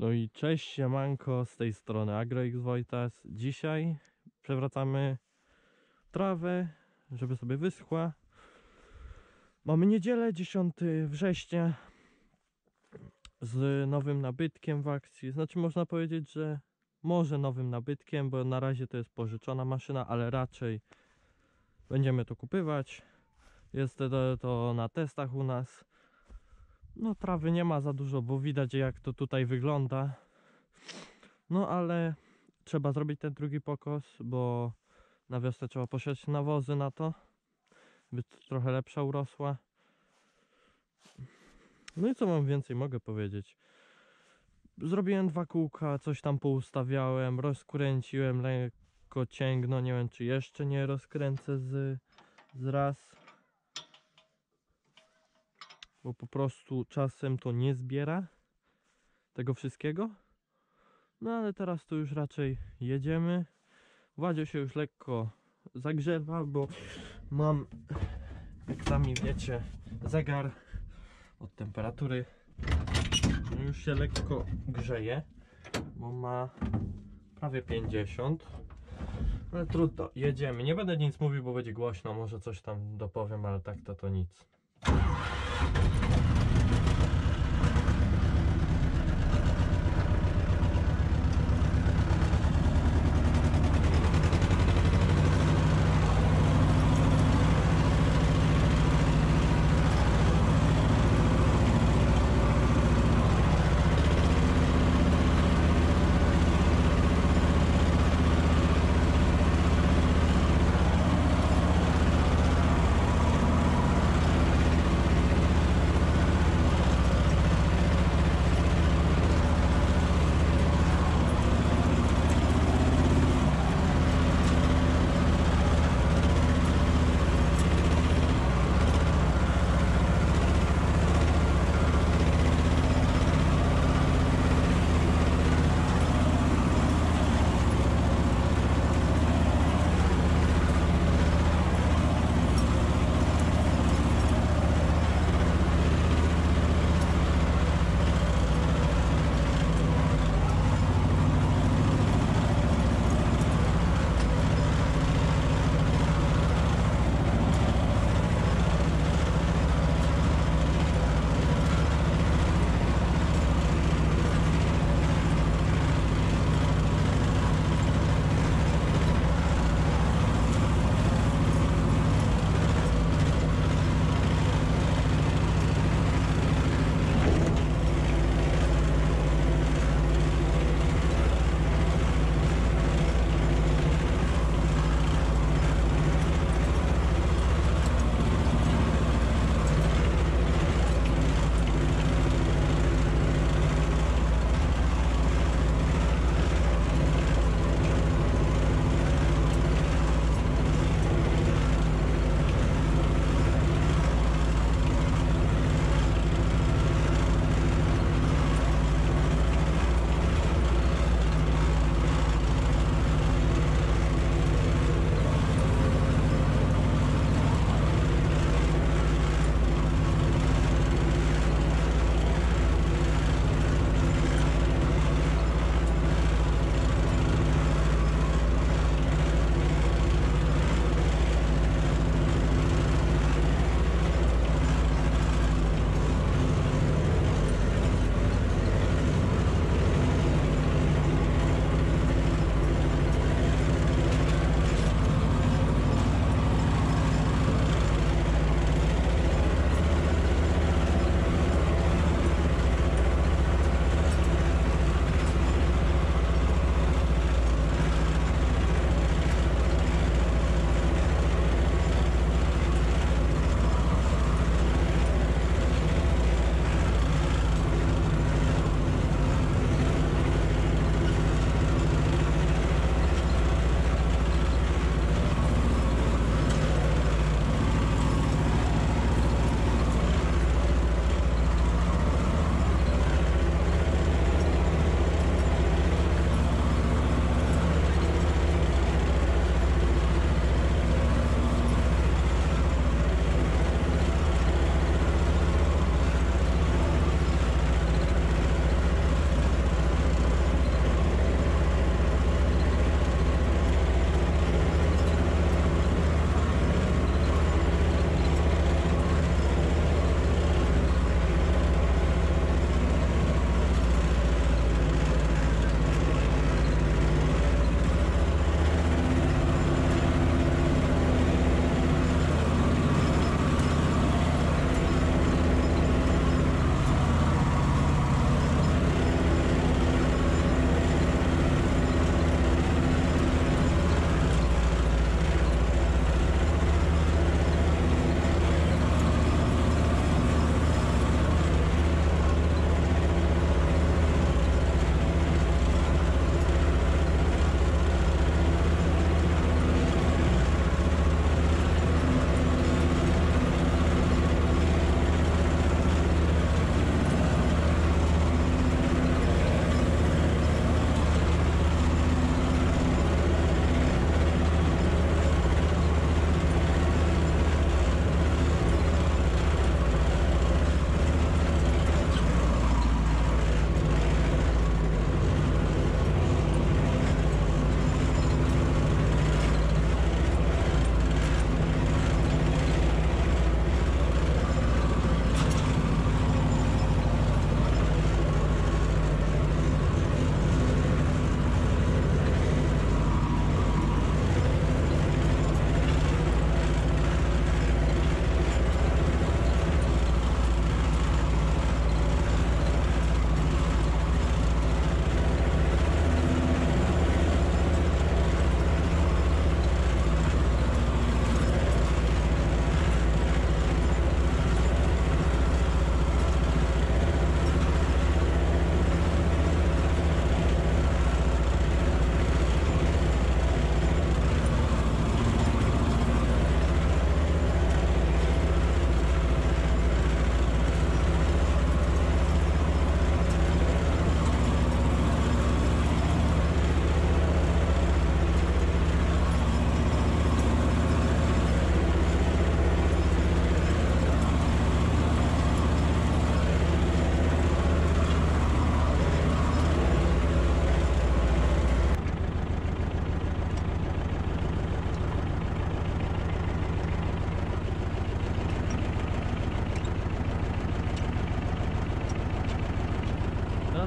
No i cześć, siemanko, z tej strony AgroX Wojtas. Dzisiaj przewracamy trawę, żeby sobie wyschła. Mamy niedzielę, 10 września z nowym nabytkiem w akcji. Znaczy można powiedzieć, że może nowym nabytkiem, bo na razie to jest pożyczona maszyna, ale raczej będziemy to kupywać. Jest to, to na testach u nas. No trawy nie ma za dużo, bo widać jak to tutaj wygląda. No ale trzeba zrobić ten drugi pokos, bo na wiosnę trzeba posiać nawozy na to, by trochę lepsza urosła. No i co mam więcej mogę powiedzieć? Zrobiłem dwa kółka, coś tam poustawiałem, rozkręciłem lekko cięgno, nie wiem czy jeszcze nie rozkręcę z, z raz bo po prostu czasem to nie zbiera tego wszystkiego. No ale teraz to już raczej jedziemy. Władzio się już lekko zagrzewa, bo mam, jak sami wiecie, zegar od temperatury. Już się lekko grzeje, bo ma prawie 50. Ale trudno, jedziemy. Nie będę nic mówił, bo będzie głośno, może coś tam dopowiem, ale tak to to nic.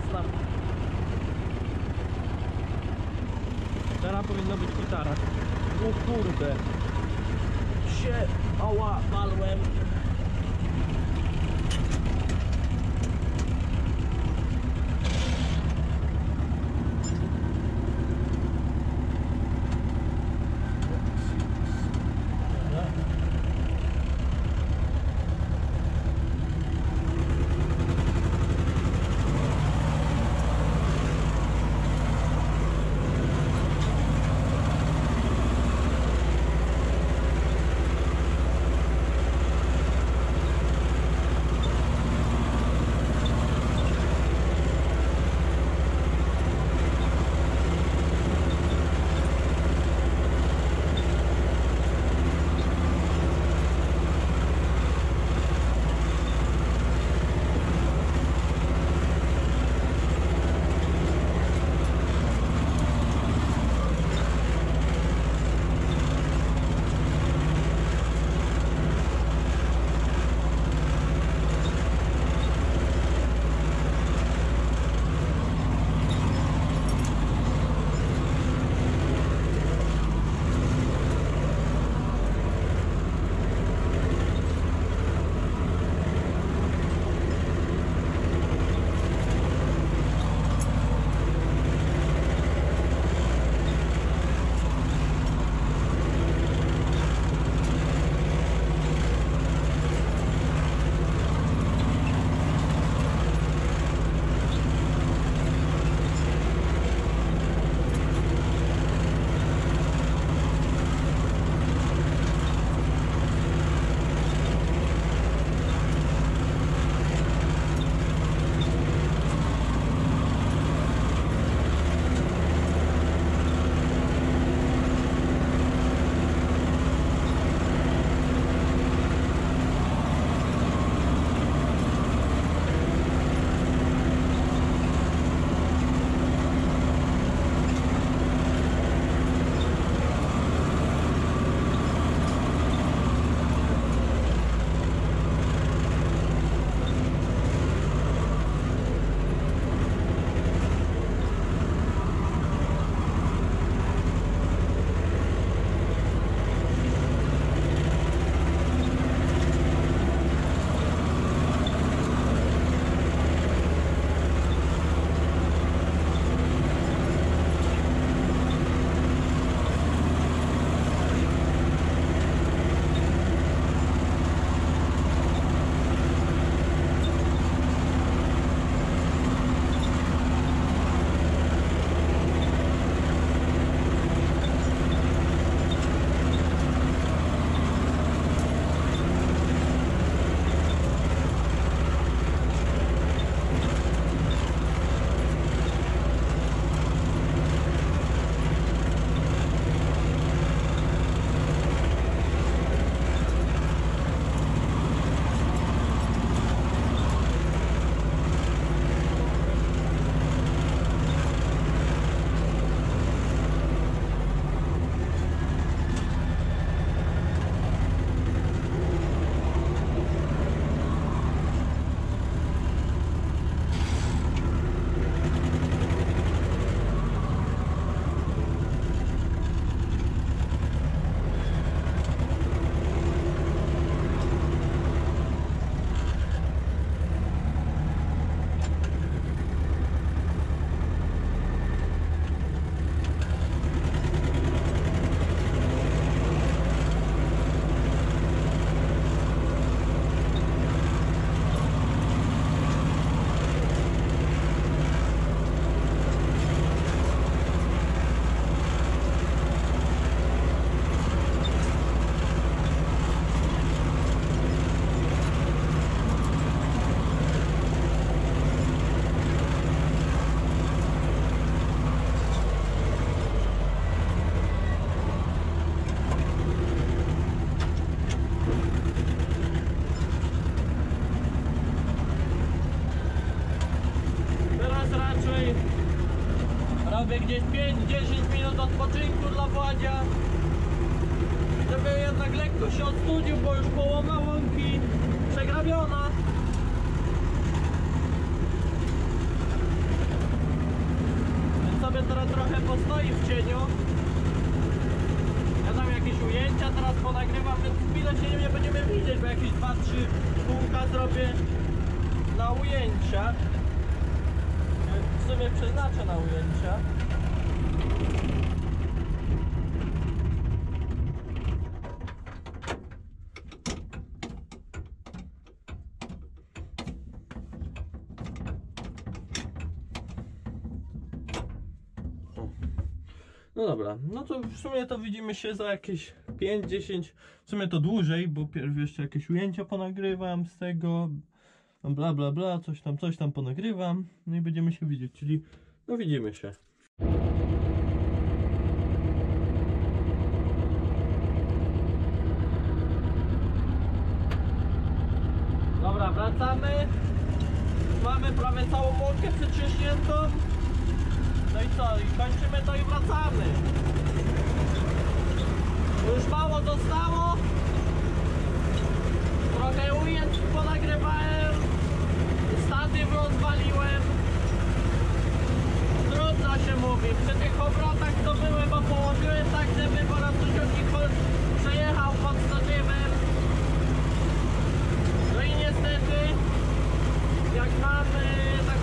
Jasna. Teraz powinno być gitara. O kurde. Się, ała, walłem. Robię gdzieś 5-10 minut odpoczynku dla Władzia. Żeby jednak lekko się odstudził, bo już połowa łąki przegrabiona. kamera trochę postoi w cieniu. Ja tam jakieś ujęcia teraz ponagrywam, więc chwilę się nie będziemy widzieć, bo jakieś 2-3 kółka zrobię na ujęcia. W sumie przeznaczę na ujęcia. No dobra, no to w sumie to widzimy się za jakieś 5-10, w sumie to dłużej, bo pierw jeszcze jakieś ujęcia ponagrywam z tego, bla bla bla, coś tam, coś tam ponagrywam, no i będziemy się widzieć, czyli no widzimy się. Dobra, wracamy. Mamy prawie całą łąkę przetrzyśniętą. No i co? I kończymy to i wracamy. Już mało zostało. Trochę ujęć ponagrywałem. Statyw rozwaliłem. Trudno się mówi. Przy tych obrotach to byłem, bo położyłem tak, żeby po raz przejechał pod statywem. No i niestety, jak mamy taką na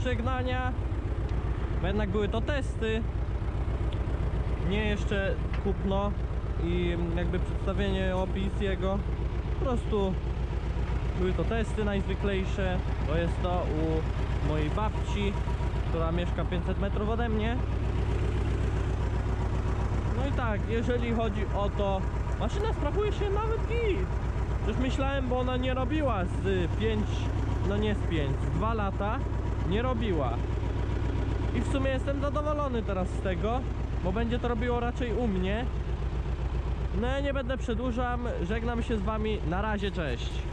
pożegnania, bo jednak były to testy, nie jeszcze kupno i jakby przedstawienie, opis jego. Po prostu były to testy najzwyklejsze. To jest to u mojej babci, która mieszka 500 metrów ode mnie. No i tak, jeżeli chodzi o to, maszyna sprawuje się nawet git. Już myślałem, bo ona nie robiła z 5, no nie z 5, z 2 lata nie robiła. I w sumie jestem zadowolony teraz z tego, bo będzie to robiło raczej u mnie. No ja nie będę przedłużam, żegnam się z wami, na razie, cześć.